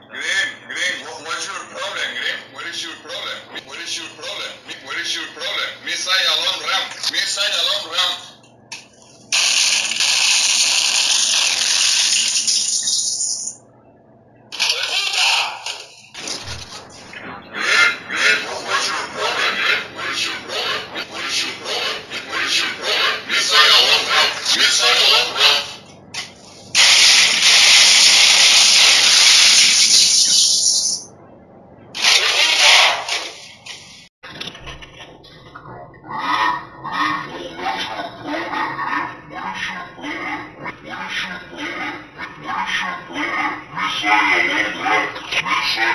now. Missile alarm ramp. Missile alarm ramp.